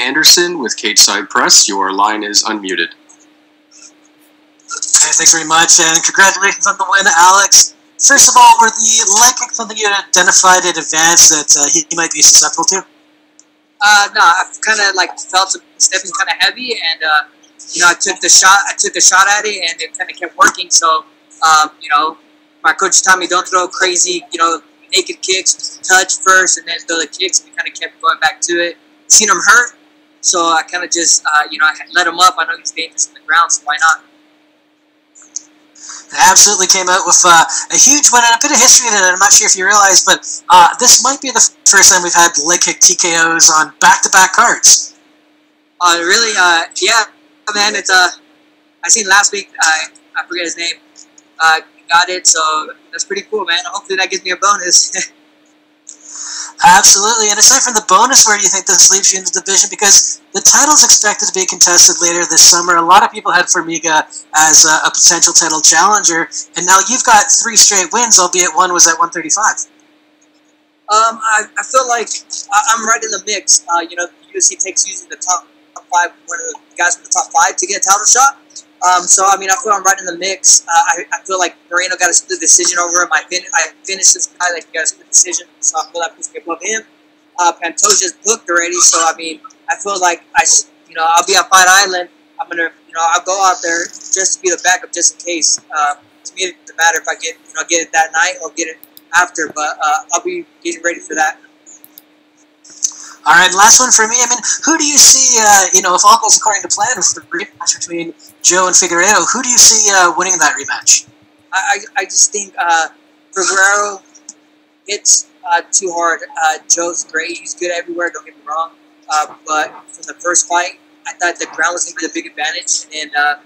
Anderson with Cageside Press. Your line is unmuted. Hey, thanks very much, and congratulations on the win, Alex. First of all, were the leg kicks something you identified in advance that uh, he, he might be susceptible to? Uh, no, I kind of like felt him stepping kind of heavy, and uh, you know, I took the shot. I took a shot at it, and it kind of kept working. So, um, you know, my coach told me don't throw crazy, you know, naked kicks. Touch first, and then throw the kicks. And we kind of kept going back to it. Seen him hurt, so I kind of just, uh, you know, I let him up. I know he's dangerous on the ground, so why not? absolutely came out with uh, a huge win and a bit of history in it. I'm not sure if you realize, but uh, this might be the first time we've had leg kick TKOs on back-to-back cards. Uh, really? Uh, yeah, man. It's uh, I seen last week. I I forget his name. Uh, got it. So that's pretty cool, man. Hopefully that gives me a bonus. Absolutely. And aside from the bonus, where do you think this leaves you in the division? Because the title's expected to be contested later this summer. A lot of people had Formiga as a, a potential title challenger, and now you've got three straight wins, albeit one was at 135. Um, I, I feel like I, am right in the mix. Uh, you know, the UFC takes usually the top five, one of the guys from the top five to get a title shot. Um, so I mean, I feel I'm right in the mix. Uh, I, I feel like Moreno got a split decision over him. I, fin- I finished this guy like he got a split decision, so I feel like puts above him. Uh, Pantoja's booked already, so I mean, I feel like I, you know, I'll be on Fight Island. I'm gonna, you know, I'll go out there just to be the backup, just in case. Uh, to me, it doesn't matter if I get, you know, get it that night or get it after, but uh, I'll be getting ready for that. All right, last one for me. I mean, who do you see? Uh, you know, if all goes according to plan with the rematch between Joe and Figueiredo, who do you see uh, winning that rematch? I, I, just think uh, Figueiredo hits uh, too hard. Uh, Joe's great; he's good everywhere. Don't get me wrong. Uh, but from the first fight, I thought the ground was going to be the big advantage, and uh,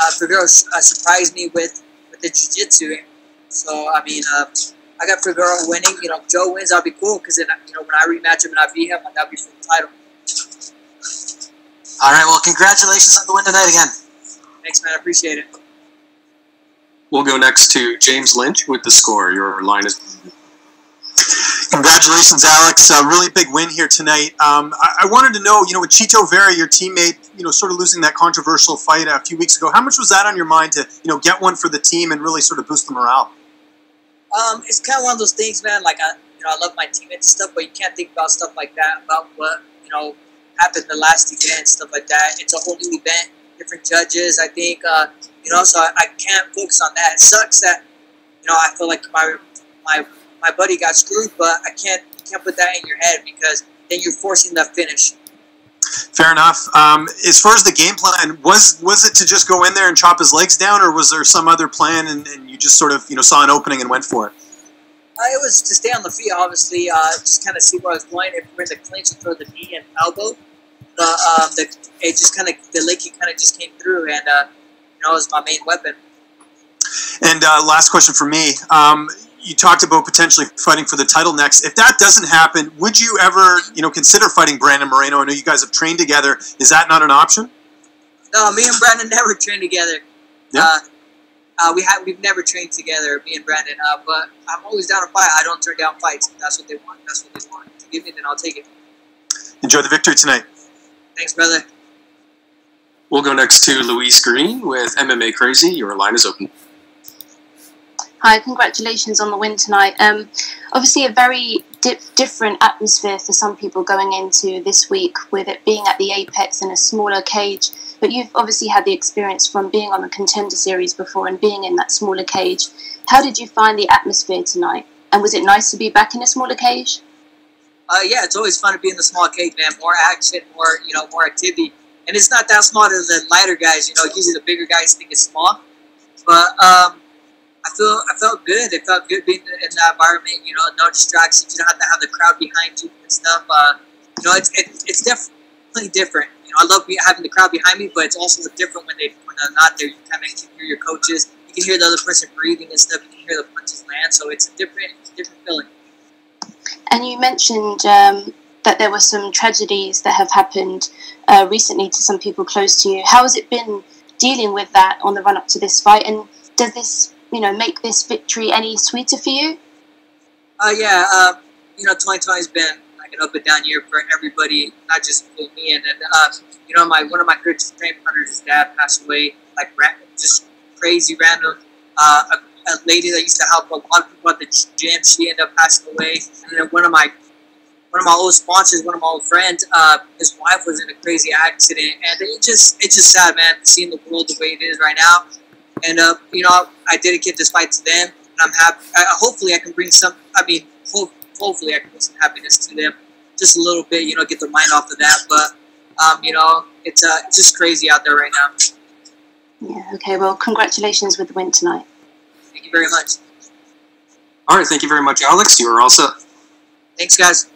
uh, surprised me with with the jiu-jitsu. So I mean. I got Figueroa winning. You know, if Joe wins, I'll be cool because then you know when I rematch him and I beat him, that'll be for the title. All right. Well, congratulations on the win tonight again. Thanks, man. I appreciate it. We'll go next to James Lynch with the score. Your line is. Congratulations, Alex! A really big win here tonight. Um, I, I, wanted to know, you know, with Chito Vera, your teammate, you know, sort of losing that controversial fight a few weeks ago. How much was that on your mind to, you know, get one for the team and really sort of boost the morale? Um, it's kind of one of those things, man. Like I, you know, I love my teammates and stuff, but you can't think about stuff like that, about what you know happened the last event stuff like that. It's a whole new event, different judges. I think, uh, you know, so I, I can't focus on that. It sucks that, you know, I feel like my my my buddy got screwed, but I can't can't put that in your head because then you're forcing the finish. Fair enough. Um, as far as the game plan, was was it to just go in there and chop his legs down, or was there some other plan, and, and just sort of you know saw an opening and went for it? I was to stay on the feet, obviously, uh, just kind of see where I was going. If we're in the clinch, and throw the knee and elbow. The, um, the it just kind of the leg kick kind of just came through, and uh, you know, it was my main weapon. And uh, last question for me. Um, you talked about potentially fighting for the title next. If that doesn't happen, would you ever, you know, consider fighting Brandon Moreno? I know you guys have trained together. Is that not an option? No, me and Brandon never trained together. Yeah. Uh, uh, we have we've never trained together, me and Brandon. Uh, but I'm always down to fight. I don't turn down fights. If that's what they want. That's what they want to give me. Then I'll take it. Enjoy the victory tonight. Thanks, brother. We'll go next to Louise Green with MMA Crazy. Your line is open. Hi, congratulations on the win tonight. Um, obviously, a very di- different atmosphere for some people going into this week with it being at the Apex in a smaller cage. But you've obviously had the experience from being on the Contender Series before and being in that smaller cage. How did you find the atmosphere tonight? And was it nice to be back in a smaller cage? Uh, yeah, it's always fun to be in the small cage, man. More action, more you know, more activity. And it's not that small to the lighter guys. You know, usually the bigger guys think it's small. But um, feel I felt good. It felt good being in that environment. You know, no distractions. You don't have to have the crowd behind you and stuff. Uh, you know, it's it, it's definitely different. You know, I love having the crowd behind me, but it's also different when they when they're not there. You kind of can hear your coaches. You can hear the other person breathing and stuff. You can hear the punches land. So it's a different it's a different feeling. And you mentioned um, that there were some tragedies that have happened uh, recently to some people close to you. How has it been dealing with that on the run up to this fight? And does this you know make this victory any sweeter for you? Uh, yeah, uh, you know, 2020 has been like an up and down year for everybody, not just me. And then, uh, you know, my one of my good train partners, his dad passed away, like just crazy random. Uh, a, a, lady that used to help a lot of people at the gym, she ended up passing away. And then one of my one of my old sponsors, one of my old friends, uh, his wife was in a crazy accident, and it just it's just sad, man, seeing the world the way it is right now. And uh, you know, I dedicate this fight to them, and I'm happy. I, hopefully, I can bring some. I mean, hope, hopefully, I can bring some happiness to them, just a little bit. You know, get their mind off of that. But um, you know, it's uh, it's just crazy out there right now. Yeah. Okay. Well, congratulations with the win tonight. Thank you very much. All right. Thank you very much, Alex. You are all set. Thanks, guys.